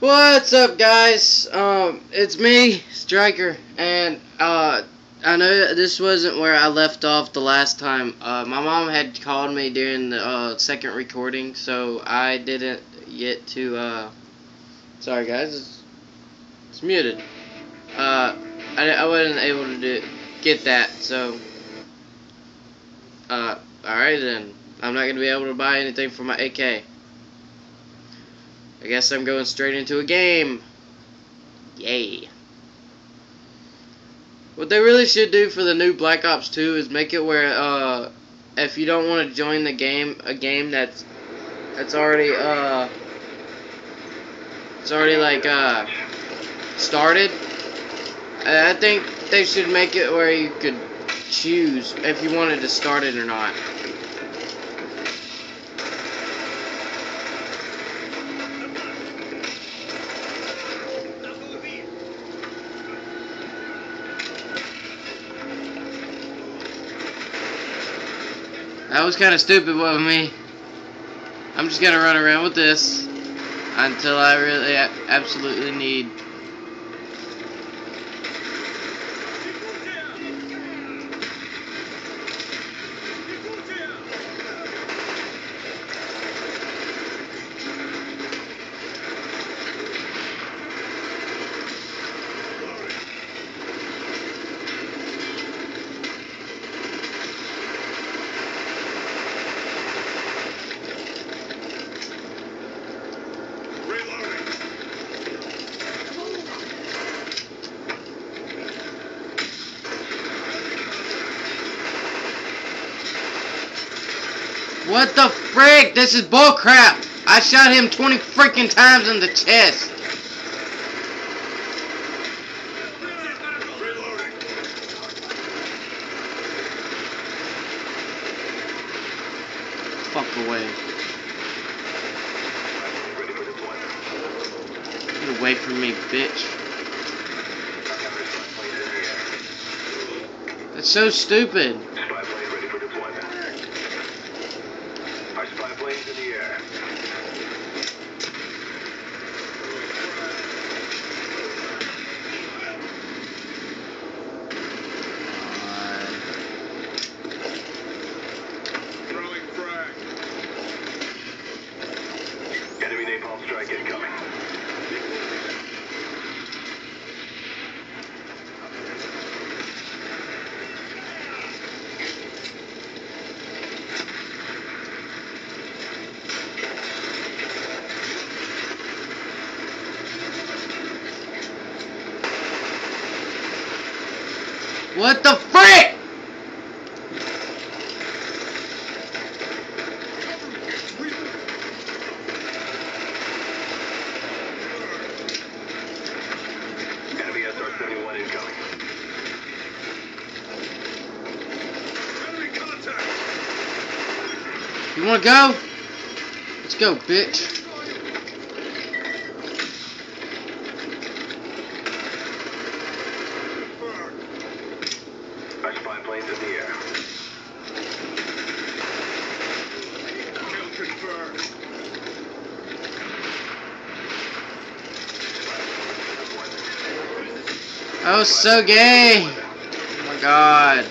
What's up, guys? Um, it's me, Striker, and uh, I know this wasn't where I left off the last time. Uh, my mom had called me during the uh, second recording, so I didn't get to. Uh, sorry, guys, it's, it's muted. Uh, I, I wasn't able to do get that, so. Uh, alright then. I'm not gonna be able to buy anything for my AK. I guess I'm going straight into a game. Yay. What they really should do for the new Black Ops 2 is make it where uh if you don't want to join the game a game that's that's already uh it's already like uh started I think they should make it where you could choose if you wanted to start it or not. That was kind of stupid of me. I'm just gonna run around with this until I really absolutely need. What the frick? This is bullcrap! I shot him 20 freaking times in the chest. Fuck away. Get away from me, bitch. That's so stupid. Planes in the air. What the frick? Enemy SR-71 incoming. Enemy contact! You wanna go? Let's go, bitch. I spy planes in the air. Kill confirmed. Oh, so gay. Oh my god.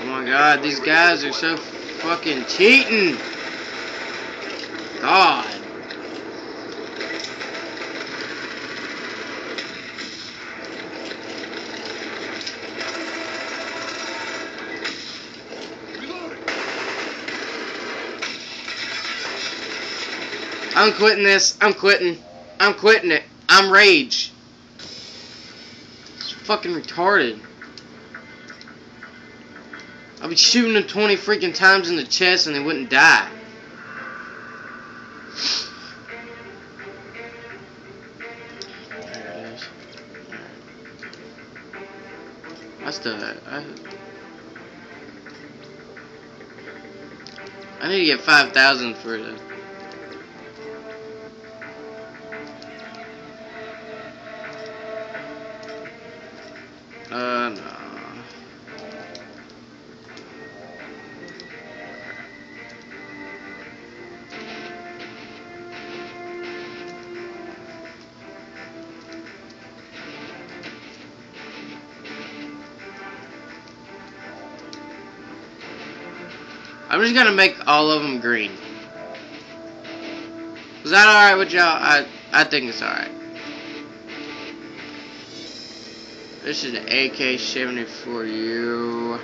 Oh my god, these guys are so fucking cheating. God. I'm quitting this. I'm quitting. I'm quitting it. I'm rage. It's fucking retarded. I'll be shooting them 20 freaking times in the chest and they wouldn't die. I still I, I need to get 5,000 for the no. I'm just gonna make all of them green. Is that alright with y'all? I, I think it's alright. This is an AK-74U.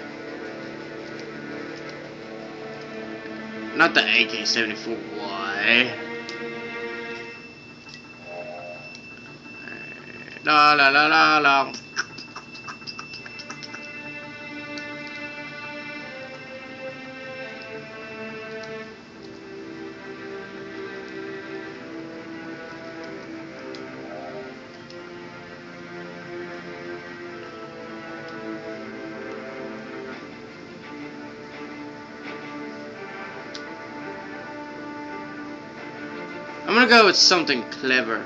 Not the AK-74Y. La la la la la. I'm gonna go with something clever.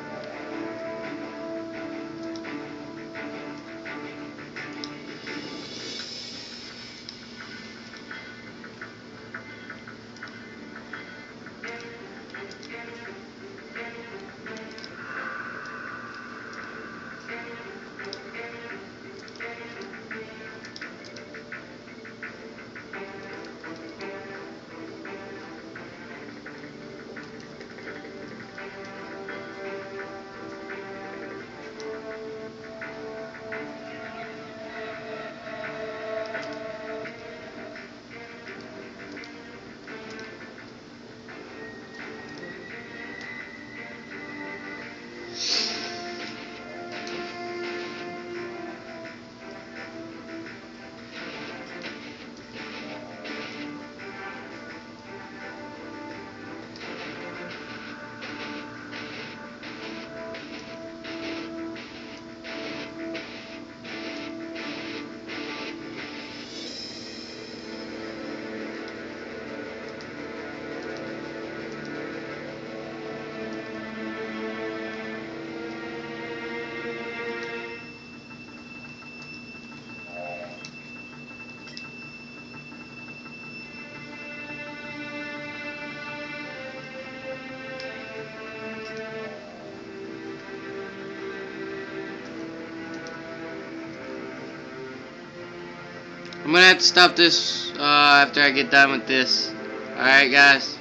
I'm gonna have to stop this uh, after I get done with this. Alright, guys.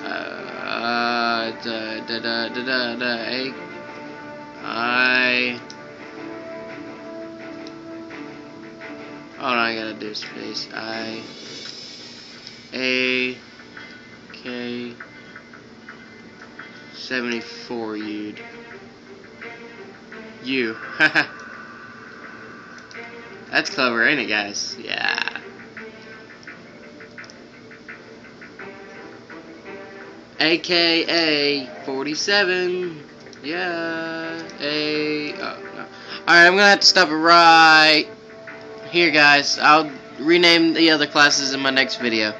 Uh, da da da da da da. I. Hold I gotta do space. I. A. K. 74 you'd. You. That's clever, ain't it, guys? Yeah. AKA 47. Yeah. A. Oh, no. Alright, I'm gonna have to stop it right here, guys. I'll rename the other classes in my next video.